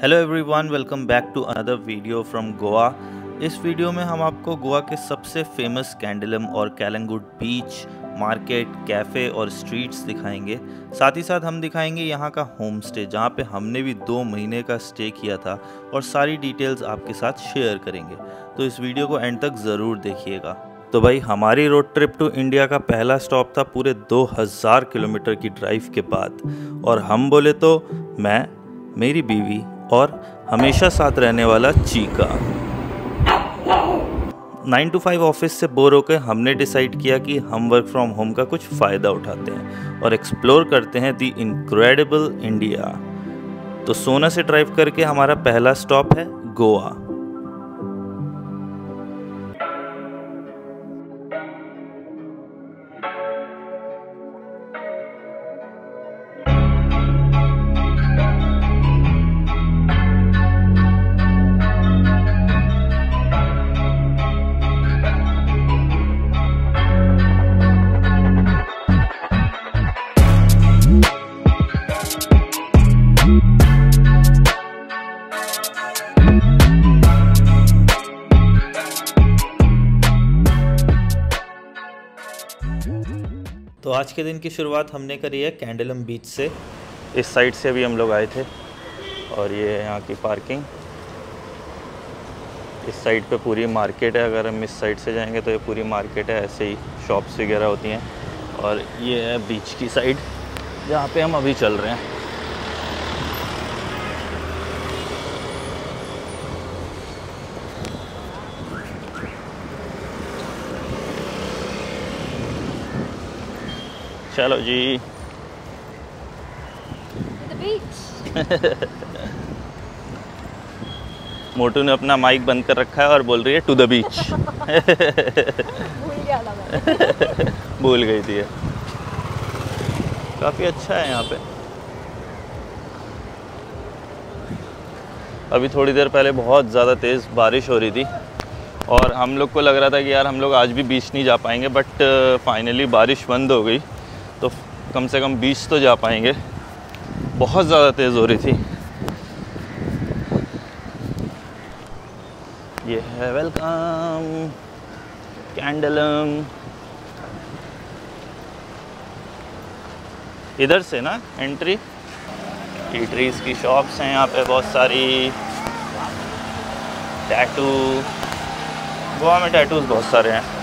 Hello everyone welcome back to another video from Goa इस video में हम आपको गोवा के सबसे फ़ेमस कैंडलम और कैलंगुड बीच मार्केट कैफ़े और स्ट्रीट्स दिखाएँगे। साथ ही साथ हम दिखाएँगे यहाँ का होम स्टे जहाँ पे हमने भी दो महीने का स्टे किया था और सारी डिटेल्स आपके साथ शेयर करेंगे। तो इस वीडियो को एंड तक ज़रूर देखिएगा। तो भाई, हमारी रोड ट्रिप टू इंडिया का पहला स्टॉप था पूरे 2000 किलोमीटर की ड्राइव के बाद। और हम बोले तो मैं, मेरी बीवी और हमेशा साथ रहने वाला चीका। नाइन टू फाइव ऑफ़िस से बोर होकर हमने डिसाइड किया कि हम वर्क फ्रॉम होम का कुछ फ़ायदा उठाते हैं और एक्सप्लोर करते हैं दी इनक्रेडिबल इंडिया तो सोना से ड्राइव करके हमारा पहला स्टॉप है गोवा। तो आज के दिन की शुरुआत हमने करी है कैंडलम बीच से। इस साइड से अभी हम लोग आए थे और ये है यहाँ की पार्किंग। इस साइड पे पूरी मार्केट है, अगर हम इस साइड से जाएँगे तो ये पूरी मार्केट है, ऐसे ही शॉप्स वगैरह होती हैं। और ये है बीच की साइड, जहाँ पे हम अभी चल रहे हैं। चलो जी। मोटू ने अपना माइक बंद कर रखा है और बोल रही है टू द बीच भूल गई थी काफ़ी अच्छा है यहाँ पे। अभी थोड़ी देर पहले बहुत ज़्यादा तेज़ बारिश हो रही थी और हम लोग को लग रहा था कि यार हम लोग आज भी बीच नहीं जा पाएँगे बट फाइनली बारिश बंद हो गई। कम से कम बीच तो जा पाएँगे। बहुत ज़्यादा तेज़ हो रही थी। ये है वेलकम, कैंडलम। इधर से ना एंट्री? ईटरीज की शॉप्स हैं यहाँ पे बहुत सारी। टैटू गोवा में टैटूज बहुत सारे हैं।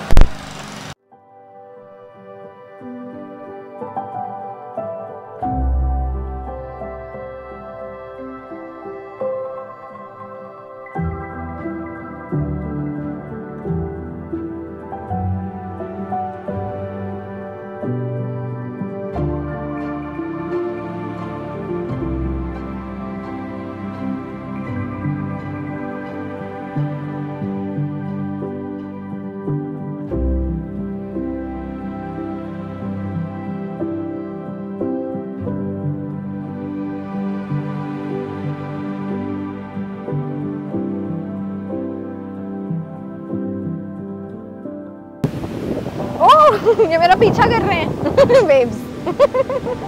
ये मेरा पीछा कर रहे हैं।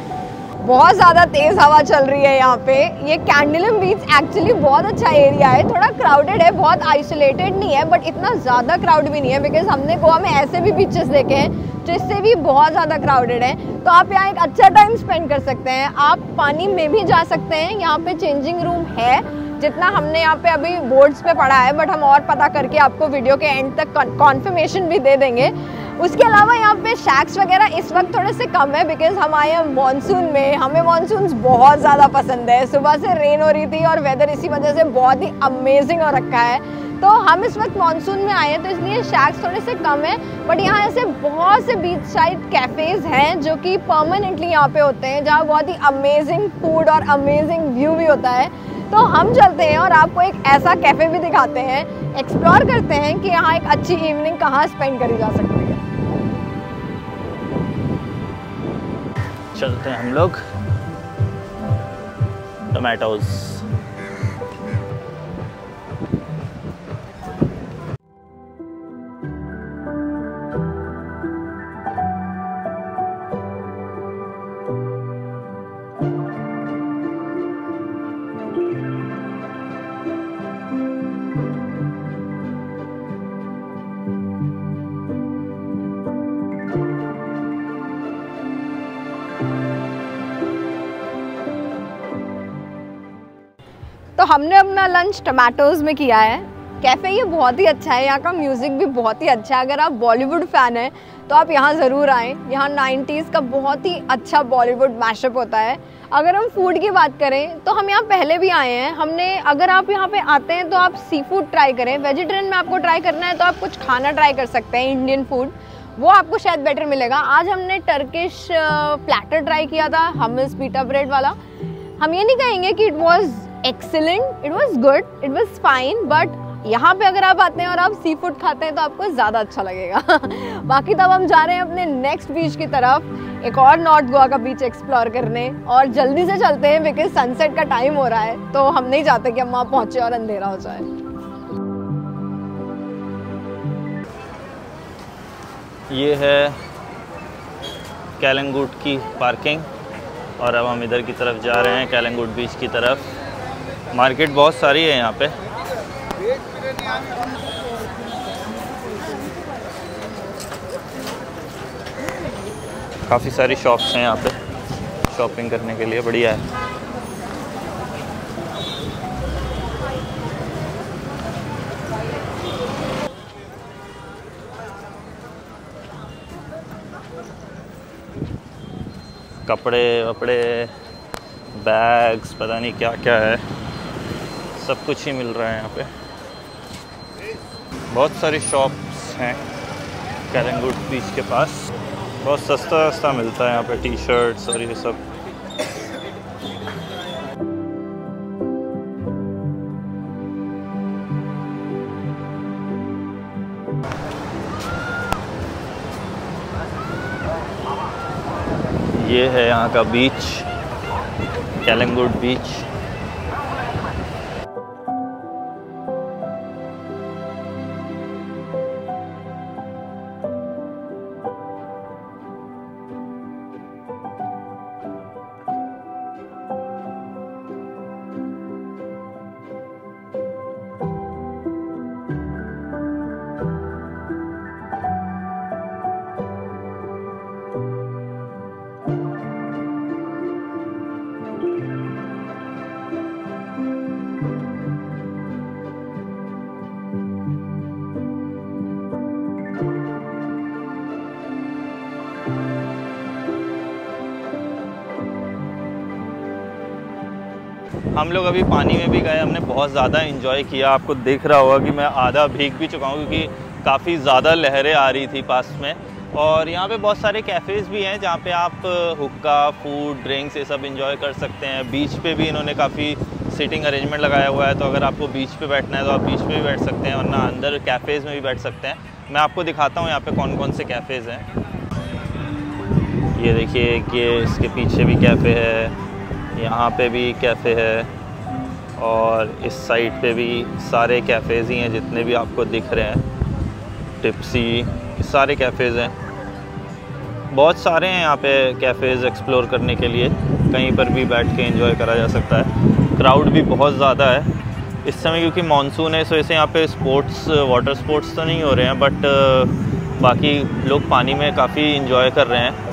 बहुत ज़्यादा तेज़ हवा चल रही है यहाँ पे। ये कैंडलम बीच एक्चुअली बहुत अच्छा एरिया है। थोड़ा क्राउडेड है, बहुत आइसोलेटेड नहीं है बट इतना ज़्यादा क्राउड भी नहीं है बिकॉज़ हमने गोवा में ऐसे भी बीचेस देखे हैं, जिससे भी बहुत ज़्यादा क्राउडेड है। तो आप यहाँ एक अच्छा टाइम स्पेंड कर सकते हैं। आप पानी में भी जा सकते हैं। यहाँ पे चेंजिंग रूम है, जितना हमने यहाँ पे अभी बोर्ड्स पे पढ़ा है बट हम और पता करके आपको वीडियो के एंड तक कॉन्फर्मेशन भी दे देंगे। उसके अलावा यहाँ पे शैक्स वगैरह इस वक्त थोड़े से कम है बिकॉज़ हम आए हैं मानसून में, हमें मानसून बहुत ज़्यादा पसंद है। सुबह से रेन हो रही थी और वेदर इसी वजह से बहुत ही अमेजिंग हो रखा है। तो हम इस वक्त मानसून में आए हैं तो इसलिए शैक्स थोड़े से कम है बट यहाँ ऐसे बहुत से बीच साइड कैफ़ेज़ हैं जो कि परमानेंटली यहाँ पे होते हैं, जहाँ बहुत ही अमेजिंग फ़ूड और अमेजिंग व्यू भी होता है। तो हम चलते हैं और आपको एक ऐसा कैफ़े भी दिखाते हैं एक्सप्लोर करते हैं कि यहाँ एक अच्छी इवनिंग कहाँ स्पेंड करी जा सकती है। चलते हैं हम लोग। टमाटोज़ हमने अपना लंच टमाटोज में किया है। कैफ़े ये बहुत ही अच्छा है, यहाँ का म्यूज़िक भी बहुत ही अच्छा है। अगर आप बॉलीवुड फ़ैन हैं तो आप यहाँ ज़रूर आएँ। यहाँ नाइन्टीज़ का बहुत ही अच्छा बॉलीवुड मैशअप होता है। अगर हम फ़ूड की बात करें तो हम यहाँ पहले भी आए हैं। हमने, अगर आप यहाँ पे आते हैं तो आप सी फ़ूड ट्राई करें। वेजिटेरियन में आपको ट्राई करना है तो आप कुछ खाना ट्राई कर सकते हैं इंडियन फ़ूड वो आपको शायद बेटर मिलेगा। आज हमने टर्किश प्लेटर ट्राई किया था हमस पीटा ब्रेड वाला। हम ये नहीं कहेंगे कि it was excellent it was good it was fine but यहाँ पे अगर आप आते हैं और आप सी फ़ूड खाते हैं तो आपको ज़्यादा अच्छा लगेगा। बाकी तब हम जा रहे हैं अपने नेक्स्ट बीच की तरफ़, एक और नॉर्थ गोवा का बीच एक्सप्लोर करने। और जल्दी से चलते हैं बिकॉज़ सनसेट का टाइम हो रहा है तो हम नहीं चाहते कि हम वहाँ पहुँचे और अंधेरा हो जाए। ये है कैलंगुट की पार्किंग और अब हम इधर की तरफ़ जा रहे हैं कैलंगुट बीच की तरफ़। मार्केट बहुत सारी है यहाँ पे। काफ़ी सारी शॉप्स हैं यहाँ पे शॉपिंग करने के लिए, बढ़िया है। कपड़े, वपड़े बैग्स पता नहीं क्या क्या है। सब कुछ ही मिल रहा है यहाँ पे। बहुत सारी शॉप्स हैं कैलंगुड बीच के पास। बहुत सस्ता सस्ता मिलता है यहाँ पे टी शर्ट्स और ये सब। ये है यहाँ का बीच कैलंगुड बीच हम लोग अभी पानी में भी गए, हमने बहुत ज़्यादा इन्जॉय किया। आपको दिख रहा होगा कि मैं आधा भीग भी चुका हूँ क्योंकि काफ़ी ज़्यादा लहरें आ रही थी पास में। और यहाँ पे बहुत सारे कैफ़ेज़ भी हैं जहाँ पे आप हुक्का फ़ूड ड्रिंक्स ये सब इन्जॉय कर सकते हैं। बीच पे भी इन्होंने काफ़ी सीटिंग अरेंजमेंट लगाया हुआ है तो अगर आपको बीच पे बैठना है तो आप बीच पे भी बैठ सकते हैं, वरना अंदर कैफ़ेज़ में भी बैठ सकते हैं। मैं आपको दिखाता हूँ यहाँ पे कौन कौन से कैफ़ेज़ हैं। ये देखिए कि इसके पीछे भी कैफ़े है। यहाँ पे भी कैफ़े है और इस साइड पे भी सारे कैफ़ेज़ ही हैं जितने भी आपको दिख रहे हैं। टिप्सी सारे कैफ़ेज़ हैं। बहुत सारे हैं यहाँ पे कैफ़ेज़ एक्सप्लोर करने के लिए। कहीं पर भी बैठ के एंजॉय करा जा सकता है। क्राउड भी बहुत ज़्यादा है। इस समय क्योंकि मानसून है से यहाँ पे स्पोर्ट्स वाटर स्पोर्ट्स तो नहीं हो रहे हैं बट बाकी लोग पानी में काफ़ी इंजॉय कर रहे हैं।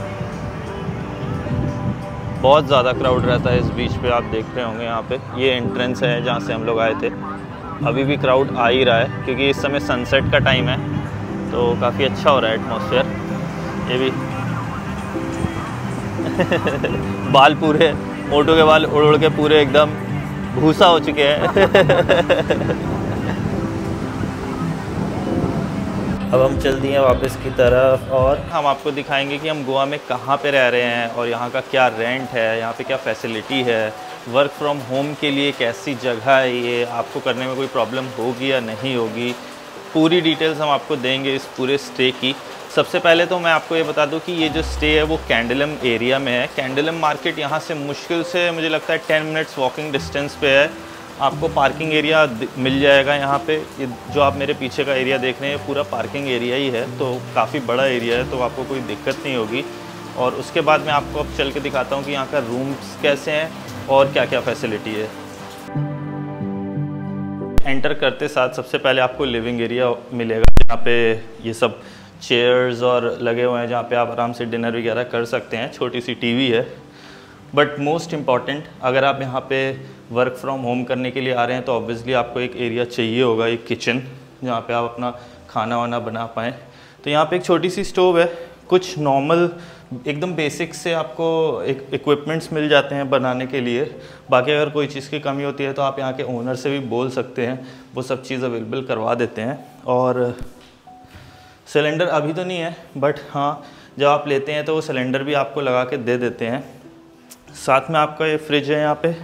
बहुत ज़्यादा क्राउड रहता है इस बीच पे, आप देख रहे होंगे यहाँ पे। ये एंट्रेंस है जहाँ से हम लोग आए थे। अभी भी क्राउड आ ही रहा है, क्योंकि इस समय सनसेट का टाइम है तो काफ़ी अच्छा हो रहा है एटमोसफेयर ये भी। बाल पूरे, ऑटो के बाल उड़ उड़ के पूरे एकदम भूसा हो चुके हैं। अब हम चल दिए वापस की तरफ़ और हम आपको दिखाएँगे कि हम गोवा में कहाँ पे रह रहे हैं और यहाँ का क्या रेंट है, यहाँ पे क्या फैसिलिटी है। वर्क फ्रॉम होम के लिए कैसी जगह है ये, आपको करने में कोई प्रॉब्लम होगी या नहीं होगी? पूरी डिटेल्स हम आपको देंगे इस पूरे स्टे की। सबसे पहले तो मैं आपको ये बता दूँ कि ये जो स्टे है वो कैंडलम एरिया में है। कैंडलम मार्केट यहाँ से मुश्किल से मुझे लगता है टेन मिनट्स वॉकिंग डिस्टेंस पे है। आपको पार्किंग एरिया मिल जाएगा यहाँ पे। ये जो आप मेरे पीछे का एरिया देख रहे हैं पूरा पार्किंग एरिया ही है तो काफ़ी बड़ा एरिया है तो आपको कोई दिक्कत नहीं होगी। और उसके बाद मैं आपको अब चल के दिखाता हूँ कि यहाँ का रूम्स कैसे हैं और क्या क्या फैसिलिटी है। एंटर करते साथ सबसे पहले आपको लिविंग एरिया मिलेगा, जहाँ पे ये सब चेयर्स और लगे हुए हैं, जहाँ पे आप आराम से डिनर वगैरह कर सकते हैं। छोटी सी टीवी है बट मोस्ट इंपॉर्टेंट अगर आप यहाँ पे वर्क फ्रॉम होम करने के लिए आ रहे हैं तो ऑब्वियसली आपको एक एरिया चाहिए होगा, एक किचन जहाँ पे आप अपना खाना वाना बना पाएँ। तो यहाँ पे एक छोटी सी स्टोव है, कुछ नॉर्मल एकदम बेसिक से आपको एक इक्विपमेंट्स मिल जाते हैं बनाने के लिए। बाकी अगर कोई चीज़ की कमी होती है तो आप यहाँ के ओनर से भी बोल सकते हैं, वो सब चीज़ अवेलेबल करवा देते हैं। और सिलेंडर अभी तो नहीं है बट हाँ जब आप लेते हैं तो वो सिलेंडर भी आपको लगा के दे देते हैं। साथ में आपका ये फ्रिज है यहाँ पे।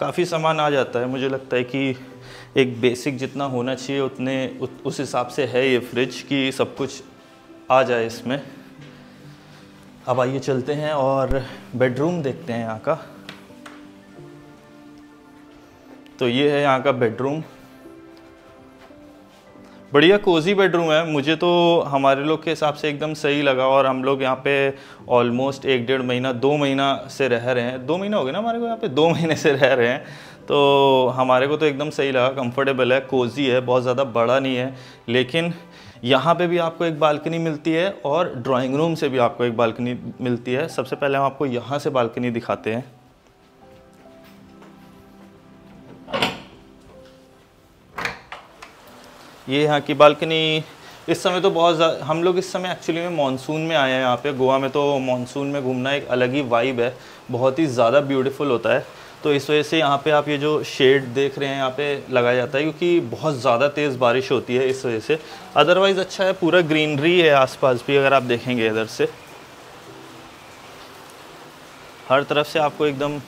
काफ़ी सामान आ जाता है। मुझे लगता है कि एक बेसिक जितना होना चाहिए, उतने उस हिसाब से है ये फ्रिज कि सब कुछ आ जाए इसमें। अब आइए चलते हैं और बेडरूम देखते हैं यहाँ का। तो ये है यहाँ का बेडरूम बढ़िया कोजी बेडरूम है। मुझे तो हमारे लोग के हिसाब से एकदम सही लगा और हम लोग यहाँ पे ऑलमोस्ट एक डेढ़ महीना, दो महीना से रह रहे हैं। दो महीना हो गए ना हमारे को यहाँ पे? दो महीने से रह रहे हैं। तो हमारे को तो एकदम सही लगा कंफर्टेबल है कोजी है, बहुत ज़्यादा बड़ा नहीं है। लेकिन यहाँ पे भी आपको एक बालकनी मिलती है और ड्राइंग रूम से भी आपको एक बालकनी मिलती है। सबसे पहले हम आपको यहाँ से बालकनी दिखाते हैं। ये यहाँ की बालकनी, इस समय तो बहुत हम लोग इस समय एक्चुअली में मानसून में आए हैं यहाँ पे। गोवा में तो मानसून में घूमना एक अलग ही वाइब है, बहुत ही ज़्यादा ब्यूटीफुल होता है। तो इस वजह से यहाँ पे आप ये जो शेड देख रहे हैं, यहाँ पे लगाया जाता है क्योंकि बहुत ज़्यादा तेज़ बारिश होती है इस वजह से। अदरवाइज़ अच्छा है, पूरा ग्रीनरी है आसपास भी, अगर आप देखेंगे इधर से। हर तरफ़ से आपको एकदम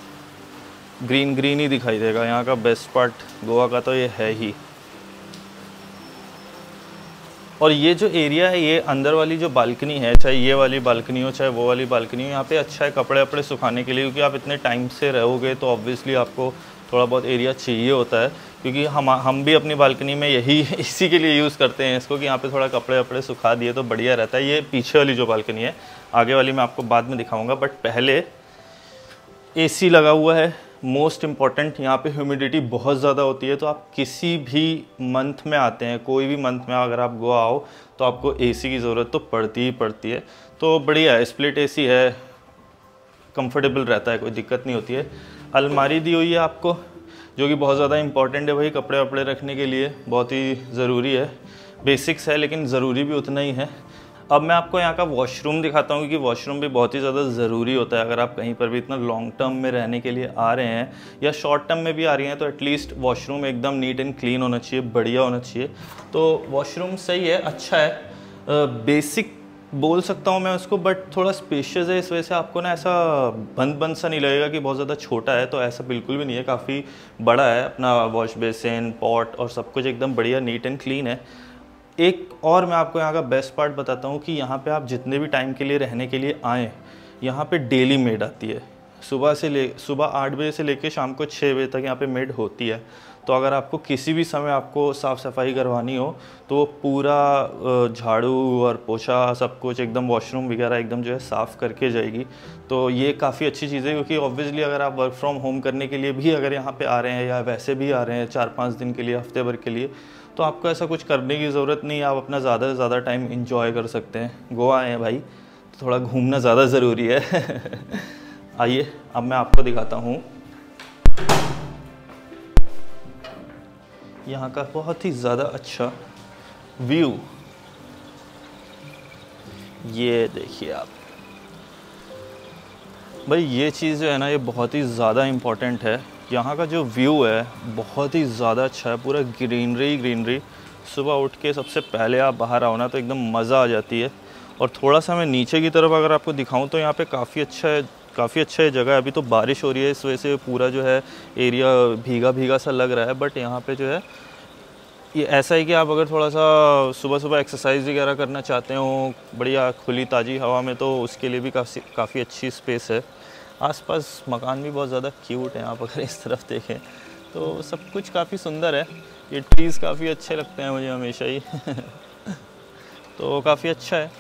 ग्रीन ग्रीन ही दिखाई देगा। यहाँ का बेस्ट पार्ट गोवा का तो ये है ही। और ये जो एरिया है, ये अंदर वाली जो बालकनी है, चाहे ये वाली बालकनी हो, चाहे वो वाली बालकनी हो, यहाँ पे अच्छा है कपड़े वपड़े सुखाने के लिए, क्योंकि आप इतने टाइम से रहोगे तो ऑब्वियसली आपको थोड़ा बहुत एरिया चाहिए होता है। क्योंकि हम हम भी अपनी बालकनी में यही, इसी के लिए यूज़ करते हैं इसको कि यहाँ पे थोड़ा कपड़े वपड़े सुखा दिए तो बढ़िया रहता है। ये पीछे वाली जो बालकनी है, आगे वाली मैं आपको बाद में दिखाऊँगा बट पहले एसी लगा हुआ है। मोस्ट इंपॉर्टेंट यहाँ पे ह्यूमिडिटी बहुत ज़्यादा होती है तो आप किसी भी मंथ में आते हैं, कोई भी मंथ में अगर आप गोवा आओ तो आपको एसी की ज़रूरत तो पड़ती ही पड़ती है। तो बढ़िया है स्प्लिट एसी है कंफर्टेबल रहता है, कोई दिक्कत नहीं होती है। अलमारी दी हुई है आपको, जो कि बहुत ज़्यादा इंपॉर्टेंट है वही कपड़े वपड़े रखने के लिए, बहुत ही ज़रूरी है। बेसिक्स है, लेकिन ज़रूरी भी उतना ही है। अब मैं आपको यहाँ का वॉशरूम दिखाता हूँ, क्योंकि वॉशरूम भी बहुत ही ज़्यादा ज़रूरी होता है। अगर आप कहीं पर भी इतना लॉन्ग टर्म में रहने के लिए आ रहे हैं या शॉर्ट टर्म में भी आ रही हैं तो एटलीस्ट वॉशरूम एकदम नीट एंड क्लीन होना चाहिए, बढ़िया होना चाहिए। तो वॉशरूम सही है अच्छा है। बेसिक बोल सकता हूँ मैं उसको बट थोड़ा स्पेशियस है, इस वजह से आपको ना ऐसा बंद बंद सा नहीं लगेगा कि बहुत ज़्यादा छोटा है तो ऐसा बिल्कुल भी नहीं है। काफ़ी बड़ा है, अपना वॉश बेसिन पॉट और सब कुछ एकदम बढ़िया नीट एंड क्लीन है। एक और मैं आपको यहाँ का बेस्ट पार्ट बताता हूँ कि यहाँ पे आप जितने भी टाइम के लिए रहने के लिए आएँ, यहाँ पे डेली मेड आती है। सुबह से ले, सुबह आठ बजे से लेके शाम को छः बजे तक यहाँ पे मेड होती है। तो अगर आपको किसी भी समय आपको साफ़ सफ़ाई करवानी हो तो वो पूरा झाड़ू और पोछा सब कुछ एकदम वॉशरूम वगैरह एकदम जो है साफ़ करके जाएगी। तो ये काफ़ी अच्छी चीज़ है क्योंकि ऑब्वियसली अगर आप वर्क फ्रॉम होम करने के लिए भी अगर यहाँ पे आ रहे हैं या वैसे भी आ रहे हैं चार पाँच दिन के लिए, हफ़्ते भर के लिए तो आपको ऐसा कुछ करने की ज़रूरत नहीं, आप अपना ज़्यादा से ज़्यादा टाइम इंजॉय कर सकते हैं। गोवा आए हैं भाई तो थोड़ा घूमना ज़्यादा ज़रूरी है। आइए, अब मैं आपको दिखाता हूँ। यहाँ का बहुत ही ज़्यादा अच्छा व्यू ये देखिए आप। भाई, ये चीज़ जो है ना, ये बहुत ही ज़्यादा इम्पोर्टेंट है। यहाँ का जो व्यू है, बहुत ही ज़्यादा अच्छा है, पूरा ग्रीनरी ग्रीनरी सुबह उठ के सबसे पहले आप बाहर आओ ना तो एकदम मज़ा आ जाती है। और थोड़ा सा मैं नीचे की तरफ़ अगर आपको दिखाऊँ तो यहाँ पे काफ़ी अच्छा है, काफ़ी अच्छा है जगह अभी तो बारिश हो रही है, इस वजह से पूरा जो है एरिया भीगा भीगा सा लग रहा है। बट यहाँ पे जो है, ये ऐसा है कि आप अगर थोड़ा सा सुबह सुबह एक्सरसाइज वगैरह करना चाहते हो, बढ़िया खुली ताज़ी हवा में तो उसके लिए भी काफ़ी काफ़ी अच्छी स्पेस है। आसपास मकान भी बहुत ज़्यादा क्यूट हैं, आप अगर इस तरफ़ देखें तो सब कुछ काफ़ी सुंदर है। ये ट्रीज़ काफ़ी अच्छे लगते हैं मुझे हमेशा ही। तो काफ़ी अच्छा है।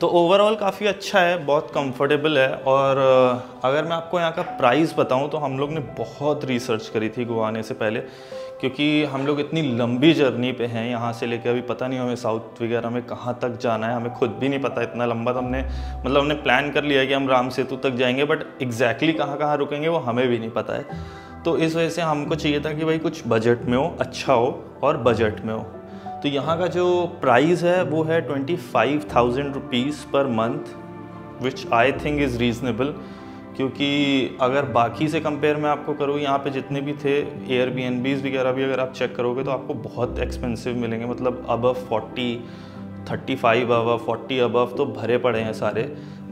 तो ओवरऑल काफ़ी अच्छा है, बहुत कंफर्टेबल है और अगर मैं आपको यहाँ का प्राइस बताऊँ तो हम लोग ने बहुत रिसर्च करी थी गोवा आने से पहले, क्योंकि हम लोग इतनी लंबी जर्नी पे हैं यहाँ से लेकर अभी पता नहीं हमें साउथ वगैरह में कहाँ तक जाना है, हमें खुद भी नहीं पता इतना लंबा तो हमने मतलब हमने प्लान कर लिया कि हम राम सेतु तक जाएँगे बट एग्जैक्टली कहाँ कहाँ रुकेंगे वो हमें भी नहीं पता है। तो इस वजह से हमको चाहिए था कि भाई कुछ बजट में हो अच्छा हो और बजट में हो। तो यहाँ का जो प्राइस है, वो है twenty five thousand rupees per month which I think is reasonable क्योंकि अगर बाकी से कंपेयर में आपको करूँ, यहाँ पे जितने भी थे एयर बी एन बीज वगैरह भी अगर आप चेक करोगे तो आपको बहुत एक्सपेंसिव मिलेंगे मतलब above forty thirty five above forty above तो भरे पड़े हैं सारे।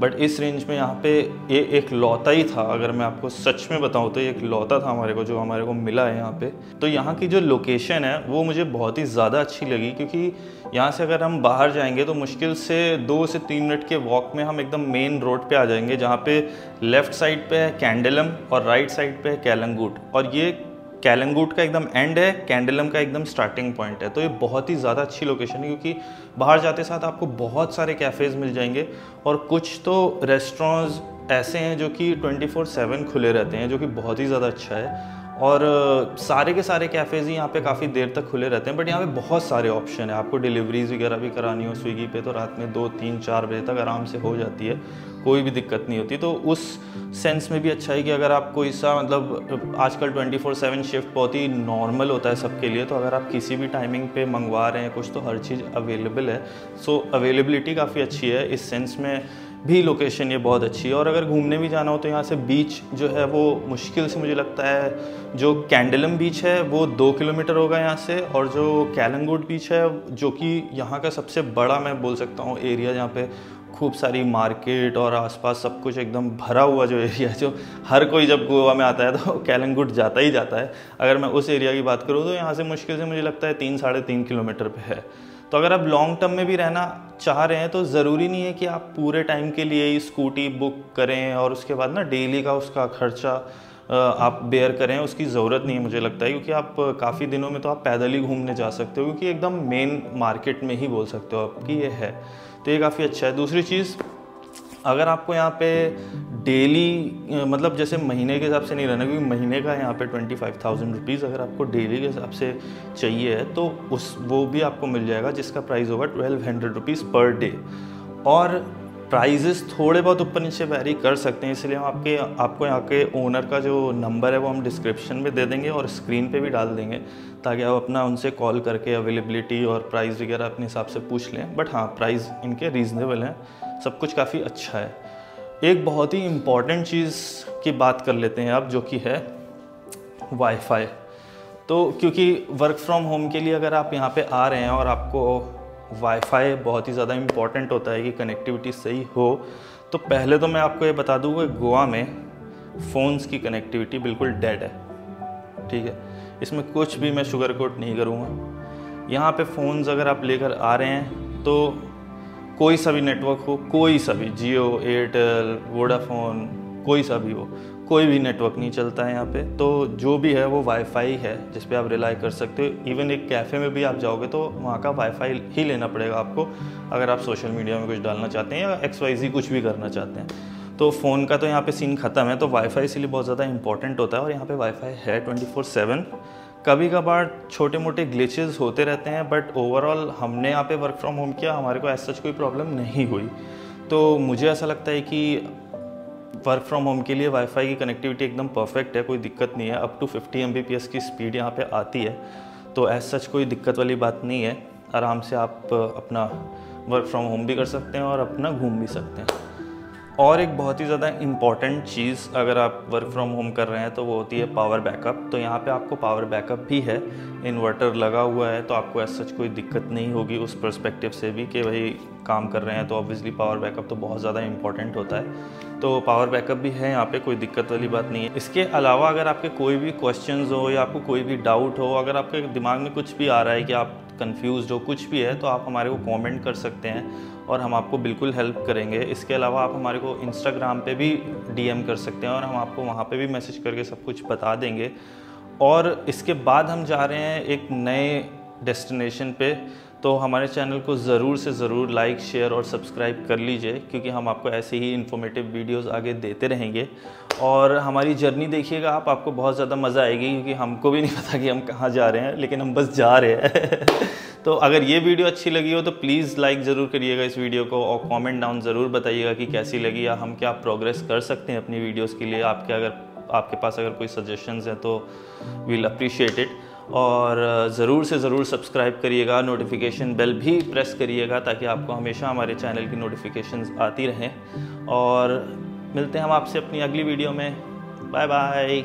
बट इस रेंज में यहाँ पे ये एक लौता ही था। अगर मैं आपको सच में बताऊँ तो ये एक लौता था हमारे को, जो हमारे को मिला है यहाँ पे। तो यहाँ की जो लोकेशन है, वो मुझे बहुत ही ज़्यादा अच्छी लगी, क्योंकि यहाँ से अगर हम बाहर जाएँगे तो मुश्किल से दो से तीन मिनट के वॉक में हम एकदम मेन रोड पे आ जाएँगे, जहाँ पे लेफ़्ट साइड पे है कैंडलम और राइट साइड पे है कैलंगूट और ये कैलंगूट का एकदम एंड है, कैंडलम का एकदम स्टार्टिंग पॉइंट है। तो ये बहुत ही ज़्यादा अच्छी लोकेशन है, क्योंकि बाहर जाते साथ आपको बहुत सारे कैफ़ेज़ मिल जाएँगे। और कुछ तो रेस्टोरेंट्स ऐसे हैं जो कि 24/7 खुले रहते हैं, जो कि बहुत ही ज़्यादा अच्छा है। और सारे के सारे कैफ़ेज़ ही यहाँ पे काफ़ी देर तक खुले रहते हैं बट यहाँ पे बहुत सारे ऑप्शन है। आपको डिलीवरीज वगैरह भी करानी हो स्विगी पे तो रात में दो, तीन, चार बजे तक आराम से हो जाती है। कोई भी दिक्कत नहीं होती। तो उस सेंस में भी अच्छा है कि अगर आप कोई सा मतलब आजकल 24/7 शिफ्ट बहुत ही नॉर्मल होता है सबके लिए तो अगर आप किसी भी टाइमिंग पे मंगवा रहे हैं, कुछ तो हर चीज़ अवेलेबल है। सो अवेलेबिलिटी काफ़ी अच्छी है। इस सेंस में भी लोकेशन ये बहुत अच्छी है। और अगर घूमने भी जाना हो तो यहाँ से बीच जो है वो मुश्किल से मुझे लगता है, जो कैंडलम बीच है वो दो किलोमीटर होगा यहाँ से और जो कैलंगुड बीच है, जो कि यहाँ का सबसे बड़ा मैं बोल सकता हूँ एरिया जहाँ पे खूब सारी मार्केट और आसपास सब कुछ एकदम भरा हुआ जो एरिया है, जो हर कोई जब गोवा में आता है तो कैलंगुट जाता ही जाता है। अगर मैं उस एरिया की बात करूँ तो यहाँ से मुश्किल से मुझे लगता है तीन, साढ़े तीन किलोमीटर पर है। तो अगर आप लॉन्ग टर्म में भी रहना चाह रहे हैं तो ज़रूरी नहीं है कि आप पूरे टाइम के लिए ही स्कूटी बुक करें और उसके बाद ना डेली का उसका खर्चा आप बेयर करें, उसकी ज़रूरत नहीं है मुझे लगता है, क्योंकि आप काफ़ी दिनों में तो आप पैदल ही घूमने जा सकते हो, क्योंकि एकदम मेन मार्केट में ही बोल सकते हो आप कि ये है। तो ये काफ़ी अच्छा है। दूसरी चीज़ अगर आपको यहाँ पे डेली मतलब जैसे महीने के हिसाब से नहीं रहना, क्योंकि महीने का यहाँ पे ट्वेंटी फाइव थाउज़ेंड रुपीज़ अगर आपको डेली के हिसाब से चाहिए है तो उस, वो भी आपको मिल जाएगा, जिसका प्राइस होगा twelve hundred rupees per day और प्राइजेस थोड़े बहुत ऊपर नीचे वेरी कर सकते हैं, इसलिए हम आपके, आपको यहाँ के ओनर का जो नंबर है, वो हम डिस्क्रिप्शन में दे देंगे और स्क्रीन पे भी डाल देंगे, ताकि आप अपना उनसे कॉल करके अवेलेबिलिटी और प्राइस वगैरह अपने हिसाब से पूछ लें. बट हाँ प्राइस इनके रीज़नेबल हैं. सब कुछ काफ़ी अच्छा है। एक बहुत ही इंपॉर्टेंट चीज़ की बात कर लेते हैं अब जो कि है वाईफाई तो क्योंकि वर्क फ्रॉम होम के लिए अगर आप यहाँ पे आ रहे हैं और आपको वाईफाई बहुत ही ज़्यादा इंपॉर्टेंट होता है कि कनेक्टिविटी सही हो तो पहले तो मैं आपको ये बता दूँ कि गोवा में फ़ोन्स की कनेक्टिविटी बिल्कुल डेड है। ठीक है? इसमें कुछ भी मैं शुगर कोट नहीं करूँगा। यहाँ पे फ़ोन्स अगर आप लेकर आ रहे हैं तो कोई सा भी नेटवर्क हो, कोई सा भी जियो एयरटेल वोडाफोन कोई सा भी हो, कोई भी नेटवर्क नहीं चलता है यहाँ पे। तो जो भी है वो वाईफाई है, जिस पे आप रिलाई कर सकते हो। इवन एक कैफ़े में भी आप जाओगे तो वहाँ का वाईफाई ही लेना पड़ेगा आपको, अगर आप सोशल मीडिया में कुछ डालना चाहते हैं या एक्स वाई जी कुछ भी करना चाहते हैं। तो फ़ोन का तो यहाँ पे सीन ख़त्म है तो वाईफाई इसीलिए बहुत ज़्यादा इंपॉर्टेंट होता है और यहाँ पे वाईफाई है ट्वेंटी फोर सेवन कभी कभार छोटे मोटे ग्लिचेस होते रहते हैं बट ओवरऑल हमने यहाँ पे वर्क फ्रॉम होम किया, हमारे को ऐसा कोई प्रॉब्लम नहीं हुई। तो मुझे ऐसा लगता है कि वर्क फ्रॉम होम के लिए वाईफाई की कनेक्टिविटी एकदम परफेक्ट है, कोई दिक्कत नहीं है। अप टू 50 एम की स्पीड यहाँ पे आती है तो एज सच कोई दिक्कत वाली बात नहीं है। आराम से आप अपना वर्क फ्रॉम होम भी कर सकते हैं और अपना घूम भी सकते हैं। और एक बहुत ही ज़्यादा इंपॉर्टेंट चीज़ अगर आप वर्क फ्रॉम होम कर रहे हैं तो वो होती है पावर बैकअप तो यहाँ पे आपको पावर बैकअप भी है इन्वर्टर लगा हुआ है तो आपको ऐसा सच कोई दिक्कत नहीं होगी उस पर्सपेक्टिव से भी कि भाई काम कर रहे हैं तो ऑब्वियसली पावर बैकअप तो बहुत ज़्यादा इंपॉर्टेंट होता है। तो पावर बैकअप भी है, यहाँ पे कोई दिक्कत वाली बात नहीं है। इसके अलावा अगर आपके कोई भी क्वेश्चन हो या आपको कोई भी डाउट हो, अगर आपके दिमाग में कुछ भी आ रहा है कि आप कन्फ्यूज़ हो, कुछ भी है तो आप हमारे को कॉमेंट कर सकते हैं और हम आपको बिल्कुल हेल्प करेंगे। इसके अलावा आप हमारे को इंस्टाग्राम पे भी डीएम कर सकते हैं और हम आपको वहाँ पे भी मैसेज करके सब कुछ बता देंगे। और इसके बाद हम जा रहे हैं एक नए डेस्टिनेशन पे तो हमारे चैनल को ज़रूर से ज़रूर लाइक शेयर और सब्सक्राइब कर लीजिए, क्योंकि हम आपको ऐसे ही इन्फॉर्मेटिव वीडियोज़ आगे देते रहेंगे। और हमारी जर्नी देखिएगा, आप, आपको बहुत ज़्यादा मज़ा आएगी क्योंकि हमको भी नहीं पता कि हम कहाँ जा रहे हैं, लेकिन हम बस जा रहे हैं। तो अगर ये वीडियो अच्छी लगी हो तो प्लीज़ लाइक ज़रूर करिएगा इस वीडियो को और कमेंट डाउन ज़रूर बताइएगा कि कैसी लगी या हम क्या प्रोग्रेस कर सकते हैं अपनी वीडियोस के लिए। आपके अगर, आपके पास अगर कोई सजेशंस हैं तो वील अप्रिशिएट इट और ज़रूर से ज़रूर सब्सक्राइब करिएगा नोटिफिकेशन बेल भी प्रेस करिएगा ताकि आपको हमेशा हमारे चैनल की नोटिफिकेशंस आती रहें। और मिलते हैं हम आपसे अपनी अगली वीडियो में। Bye bye.